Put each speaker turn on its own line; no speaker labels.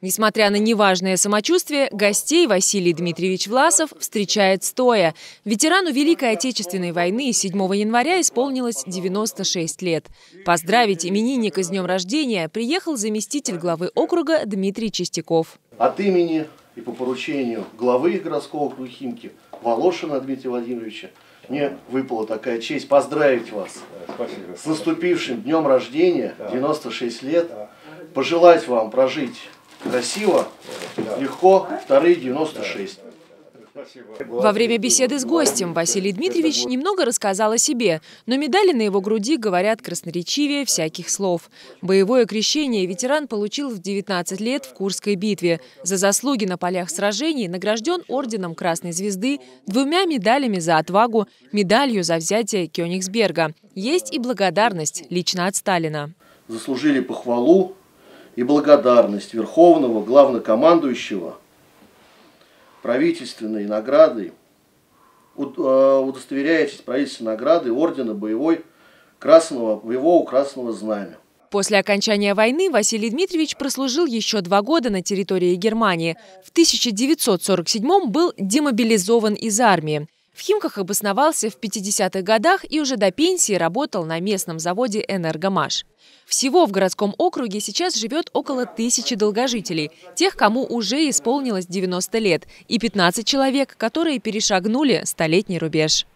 Несмотря на неважное самочувствие, гостей Василий Дмитриевич Власов встречает стоя. Ветерану Великой Отечественной войны 7 января исполнилось 96 лет. Поздравить именинника с днем рождения приехал заместитель главы округа Дмитрий Чистяков.
От имени и по поручению главы городского округа Химки Волошина Дмитрия Владимировича мне выпала такая честь поздравить вас
Спасибо.
с наступившим днем рождения, 96 лет, пожелать вам прожить красиво, легко, вторые 96.
Во время беседы с гостем Василий Дмитриевич немного рассказал о себе, но медали на его груди говорят красноречивее всяких слов. Боевое крещение ветеран получил в 19 лет в Курской битве. За заслуги на полях сражений награжден орденом Красной Звезды, двумя медалями за отвагу, медалью за взятие Кёнигсберга. Есть и благодарность лично от Сталина.
Заслужили похвалу и благодарность Верховного Главнокомандующего правительственной наградой, э, удостоверяетесь правительственной награды Ордена Боевой Красного, Боевого Красного Знамя.
После окончания войны Василий Дмитриевич прослужил еще два года на территории Германии. В 1947 был демобилизован из армии. В Химках обосновался в 50-х годах и уже до пенсии работал на местном заводе «Энергомаш». Всего в городском округе сейчас живет около тысячи долгожителей, тех, кому уже исполнилось 90 лет, и 15 человек, которые перешагнули столетний рубеж.